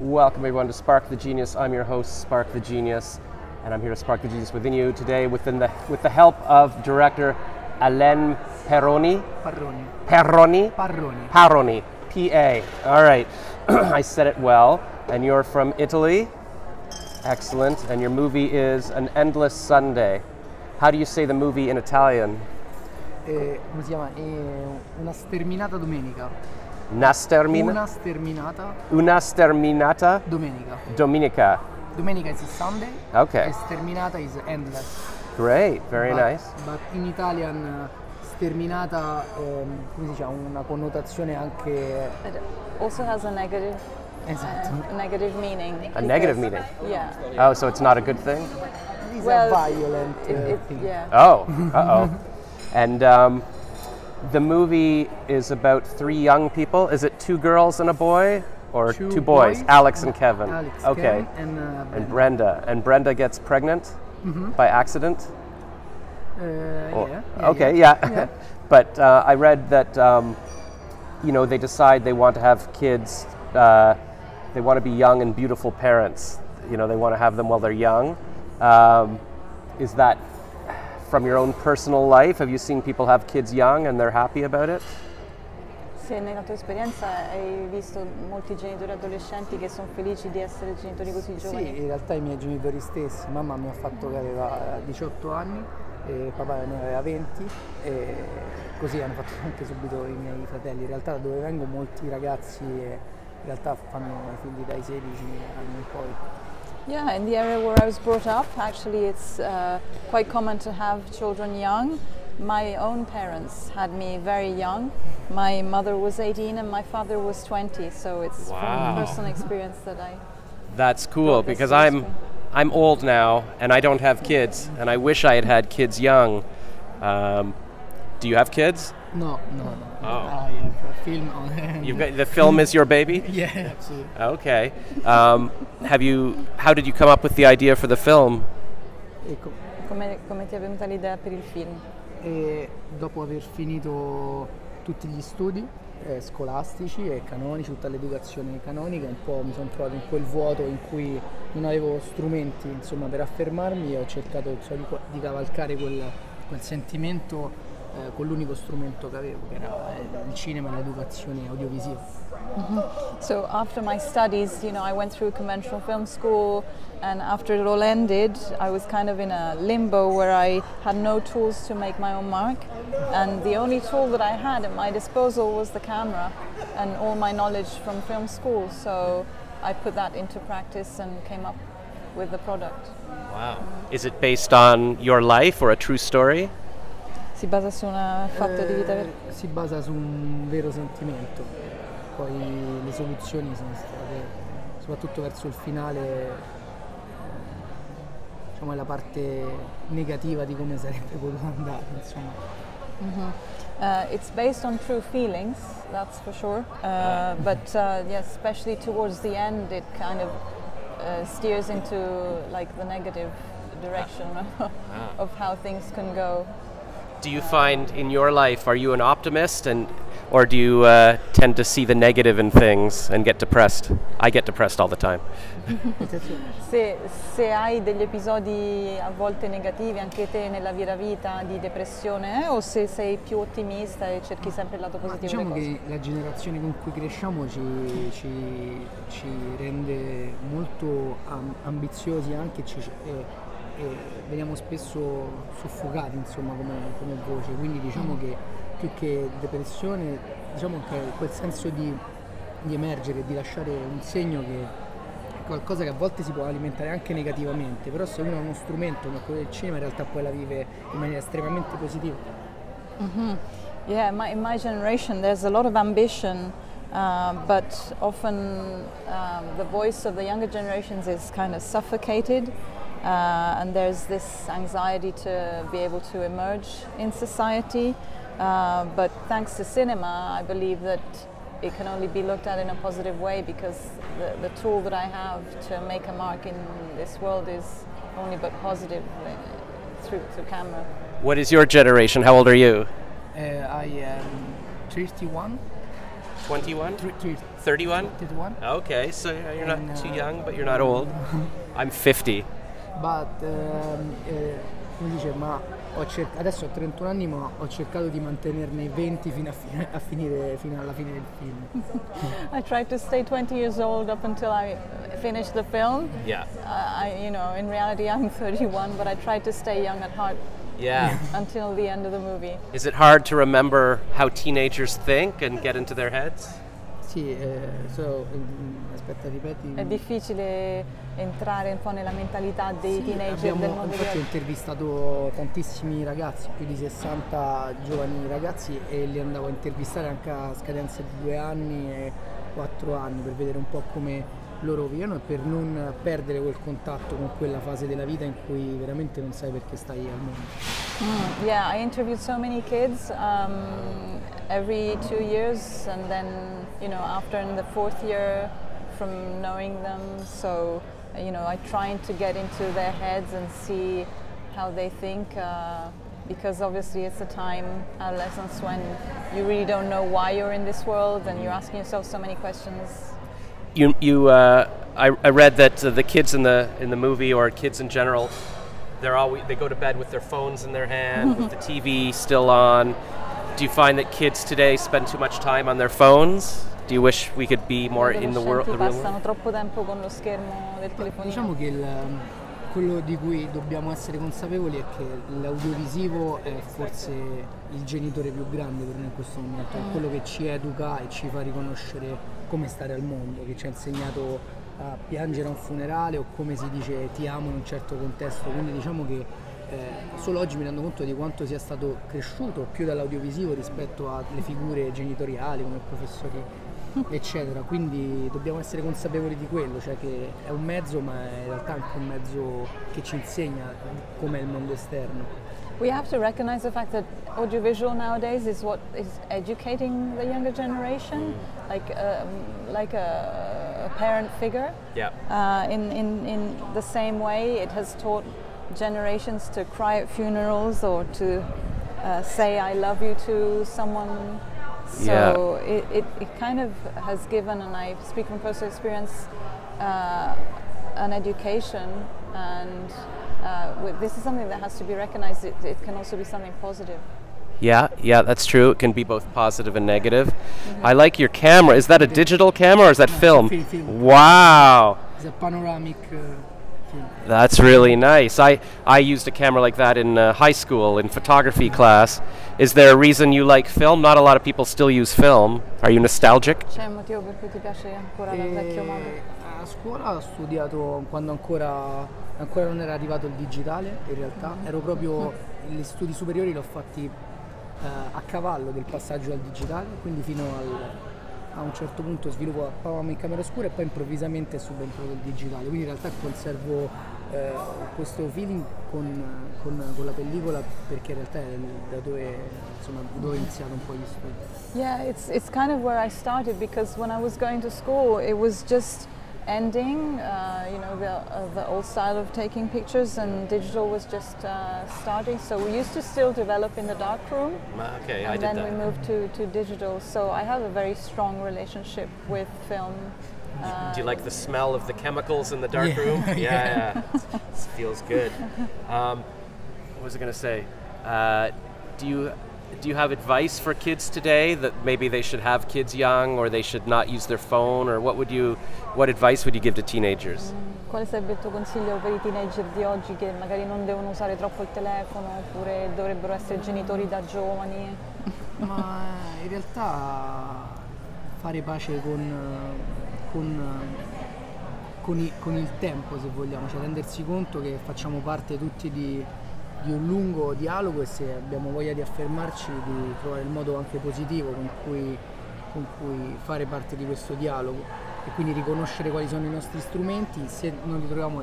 Welcome everyone to Spark the Genius. I'm your host, Spark the Genius, and I'm here to spark the genius within you today within the, with the help of director Alain Perroni. Parroni. Perroni? Parroni. Parroni. P-A. All right. I said it well. And you're from Italy. Excellent. And your movie is An Endless Sunday. How do you say the movie in Italian? Eh, come si chiama? Eh, una sterminata domenica. Una stermina- Una sterminata Una sterminata domenica. domenica. Domenica is Sunday. Okay. Sterminata is endless. Great. Very But- nice. But in Italian uh, sterminata, ehm, come si dice, ha una connotazione anche... It also has a negative, Esatto. uh, a negative meaning. A negative meaning. Yeah. Oh, so it's not a good thing? It's well, a violent It, uh, it, thing. yeah. Oh, uh oh. and um, the movie is about three young people. Is it two girls and a boy? Or Two two boys? boys Alex and Kevin. Alex, okay. Kevin, and, uh, And Brenda. Brenda. And Brenda gets pregnant by accident? Uh, yeah, yeah, okay, yeah. yeah. but uh, I read that, um, you know, they decide they want to have kids, uh, they want to be young and beautiful parents. You know, they want to have them while they're young. Um, is that from your own personal life? Have you seen people have kids young and they're happy about it? Se nella tua esperienza hai visto molti genitori adolescenti che sono felici di essere genitori così Sì, giovani? in realtà i miei genitori stessi, mamma mi ha fatto che aveva 18 anni e papà ne aveva 20 e così hanno fatto anche subito i miei fratelli. In realtà da dove vengo molti ragazzi eh, in realtà fanno figli dai 16 anni in poi. Yeah, in the area where I was brought up, actually, it's uh, quite common to have children young. My own parents had me very young. My mother was 18 and my father was 20, so it's Wow. from personal experience that I. That's cool because I'm. I'm old now and I don't have kids and I wish I had had kids young. Um, do you have kids? No, no, no. Oh. I have a film on You've got the film is your baby. Yeah, absolutely. Okay. Um, have you? How did you come up with the idea for the film? Ecco, Come, come ti è venuta l'idea per il film? e dopo aver finito tutti gli studi eh, scolastici e canonici, tutta l'educazione canonica, un po' mi sono trovato in quel vuoto in cui non avevo strumenti insomma, per affermarmi e ho cercato insomma, di, di cavalcare quel, quel sentimento eh, con l'unico strumento che avevo, che era eh, il cinema e l'educazione audiovisiva. So after my studies, you know, I went through conventional film school, and after it all ended, I was kind of in a limbo where I had no tools to make my own mark, and the only tool that I had at my disposal was the camera, and all my knowledge from film school. So I put that into practice and came up with the product. Wow. Is it based on your life or a true story? Si basa su un fatto di vita vera. Eh, si basa su un vero sentimento, poi le soluzioni sono state, soprattutto verso il finale, eh, diciamo è la parte negativa di come sarebbe potuto andare, insomma. Uh, it's based on true feelings, that's for sure. Uh, but uh, yes, especially towards the end, it kind of uh, steers into like the negative direction of how things can go. Do you find in your life are you an optimist and or do you uh, tend to see the negative in things and get depressed? I get depressed all the time. Se, se hai degli episodi a volte negativi anche te nella vera vita di depressione eh, o se sei più ottimista e cerchi sempre il lato ma positivo diciamo delle cose? che la generazione con cui cresciamo ci, ci- ci rende molto am- ambiziosi anche ci- e, e veniamo spesso soffocati insomma come, come voce, quindi diciamo che più che depressione diciamo che quel senso di, di emergere, di lasciare un segno che è qualcosa che a volte si può alimentare anche negativamente, però se uno ha uno strumento come quello del cinema in realtà poi la vive in maniera estremamente positiva. Yeah, my, in my generation, there's a lot of ambition, uh, but often um, the voice of the younger generations is kind of suffocated, uh, and there's this anxiety to be able to emerge in society. Uh, but thanks to cinema, I believe that it can only be looked at in a positive way because the, the tool that I have to make a mark in this world is only but positive uh, through, through camera. What is your generation? How old are you? Uh, I am 31, 21? thr- thr- 31? 31. Okay, so you're not And, too uh, young, but you're not old. I'm 50. But, ehm, eh, come dice, ma ho cer- adesso ho 31 anni, ma ho cercato di mantenerne 20 fino a, fine- a finire, fino alla fine del film. I tried to stay 20 years old up until I finished the film. Yeah. Uh, I, you know, in reality, I'm 31, but I tried to stay young at heart Yeah. until the end of the movie. Is it hard to remember how teenagers think and get into their heads? Sì, eh, so, mm, aspetta, ripeti. È difficile entrare un po' nella mentalità dei Sì, teenager abbiamo, del mondo infatti ho intervistato tantissimi ragazzi, più di 60 giovani ragazzi e li andavo a intervistare anche a scadenza di due anni e quattro anni per vedere un po' come loro vivono e per non perdere quel contatto con quella fase della vita in cui veramente non sai perché stai al mondo. Mm, yeah, I interviewed so many kids um, every two years, and then you know after in the fourth year, from knowing them. So you know, I trying to get into their heads and see how they think. Uh, because obviously it's a time, adolescence, when you really don't know why you're in this world and you're asking yourself so many questions. You, you, uh, I, I read that uh, the kids in the in the movie or kids in general, they're always they go to bed with their phones in their hand, with the TV still on. Do you find that kids today spend too much time on their phones? Do you wish we could be more in the world, the passano world? troppo tempo con lo schermo del telefonino. Diciamo che il, quello di cui dobbiamo essere consapevoli è che l'audiovisivo è forse il genitore più grande per noi in questo momento, è quello che ci educa e ci fa riconoscere come stare al mondo, che ci ha insegnato a piangere a un funerale o come si dice ti amo in un certo contesto, quindi diciamo che eh, solo oggi mi rendo conto di quanto sia stato cresciuto più dall'audiovisivo rispetto alle figure genitoriali come professori eccetera, quindi dobbiamo essere consapevoli di quello, cioè che è un mezzo ma è in realtà anche un mezzo che ci insegna com'è il mondo esterno. We have to recognize the fact that audiovisual nowadays is what is educating the younger generation, like um, like a, a parent figure. Yeah. Uh, in, in, in the same way, it has taught generations to cry at funerals or to uh, say "I love you" to someone. So it, it, it kind of has given, and I speak from personal experience, uh, an education, and uh, this is something that has to be recognized. It, it can also be something positive. Yeah, yeah, that's true. It can be both positive and negative. I like your camera. Is that a digital camera or is that film? film, film. Wow. It's a panoramic uh, film. That's really nice. I, I used a camera like that in uh, high school in photography class. Is there a reason you like film? Not a lot of people still use film. Are you nostalgic? C'è un motivo per cui ti piace ancora il vecchio E modo? a scuola ho studiato quando ancora, ancora non era arrivato il digitale, in realtà ero proprio gli studi superiori li ho fatti eh, a cavallo del passaggio al digitale, quindi fino al- a un certo punto sviluppavamo in camera oscura e poi improvvisamente è subentrato il digitale, quindi in realtà conservo eh, questo feeling con, con- con la pellicola perché in realtà è da dove, insomma, dove ho iniziato un po' gli studi. Yeah, it's it's kind of where I started because when I was going to school, it was just ending. Uh, you know, the uh, the old style of taking pictures and digital was just uh, starting. So we used to still develop in the dark room, Okay, and then we moved to, to digital. So I have a very strong relationship with film. Uh, Do you like the smell of the chemicals in the dark Yeah. room? Yeah, yeah. it feels good. Um, what was I going to say? Uh, do you do you have advice for kids today that maybe they should have kids young or they should not use their phone or what would you what advice would you give to teenagers? Quale sarebbe il tuo consiglio per i teenager di oggi che magari non devono usare troppo il telefono oppure dovrebbero essere genitori da giovani? Ma in realtà fare pace con, con, con i- con il tempo, se vogliamo, cioè rendersi conto che facciamo parte tutti di, di un lungo dialogo e se abbiamo voglia di affermarci, di trovare il modo anche positivo con cui, con cui fare parte di questo dialogo e quindi riconoscere quali sono i nostri strumenti, se non li troviamo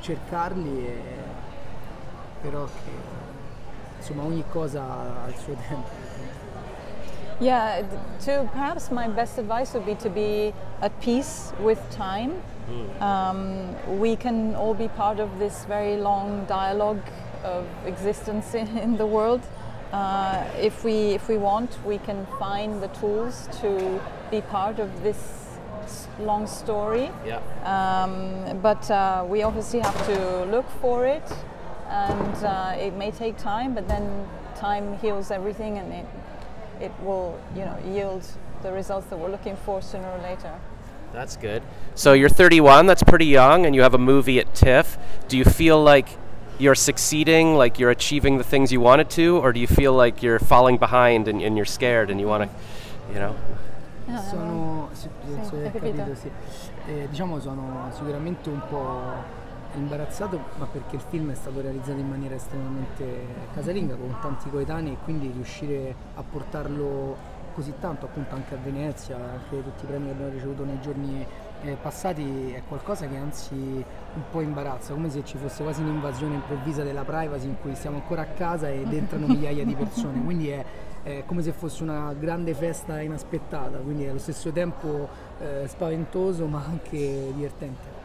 cercarli, e, però che insomma ogni cosa ha il suo tempo. Yeah, to perhaps my best advice would be to be at peace with time. Um, we can all be part of this very long dialogue of existence in, in the world. Uh, if we if we want, we can find the tools to be part of this long story. Yeah. Um, but uh, we obviously have to look for it, and uh, it may take time. But then time heals everything, and it it will you know yield the results that we're looking for sooner or later. That's good. So you're 31, that's pretty young, and you have a movie at TIFF. Do you feel like you're succeeding, like you're achieving the things you wanted to, or do you feel like you're falling behind and, and you're scared and you want to, you know? Sono, sì, aver capito. capito, sì. Eh, diciamo sono sicuramente un po' imbarazzato, ma perché il film è stato realizzato in maniera estremamente casalinga con tanti coetanei e quindi riuscire a portarlo così tanto appunto anche a Venezia, anche tutti i premi che abbiamo ricevuto nei giorni eh, passati è qualcosa che anzi un po' imbarazza, come se ci fosse quasi un'invasione improvvisa della privacy in cui stiamo ancora a casa ed entrano migliaia di persone, quindi è, è come se fosse una grande festa inaspettata, quindi è allo stesso tempo eh, spaventoso ma anche divertente.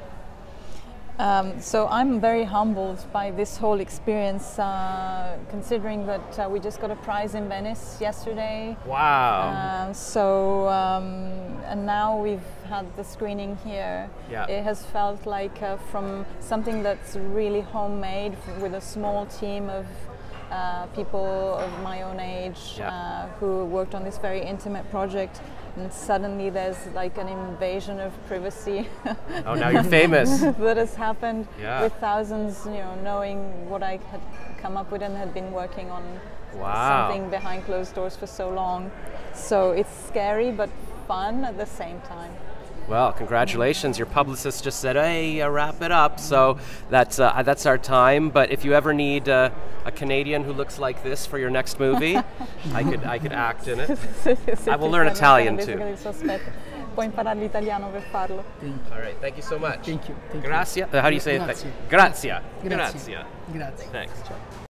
Um, so I'm very humbled by this whole experience, uh, considering that uh, we just got a prize in Venice yesterday. Wow. Um, so um, and now we've had the screening here. Yeah. It has felt like uh, from something that's really homemade with a small team of uh, people of my own age Yeah. uh, who worked on this very intimate project. And suddenly there's like an invasion of privacy oh, now you're famous. that has happened Yeah. with thousands, you know, knowing what I had come up with and had been working on Wow. something behind closed doors for so long. So it's scary but fun at the same time. Well, congratulations. Your publicist just said, hey, uh, wrap it up. So that's, uh, that's our time. But if you ever need uh, a Canadian who looks like this for your next movie, I, could, I could act in it. I will learn Italian too. basically il suo aspetto. Puoi imparare l'italiano per farlo. Thank. All right. Thank you so much. Thank you. Thank you. Grazie. Uh, how do you say it? Grazie. Grazie. Grazia. Grazie. Thanks. Ciao.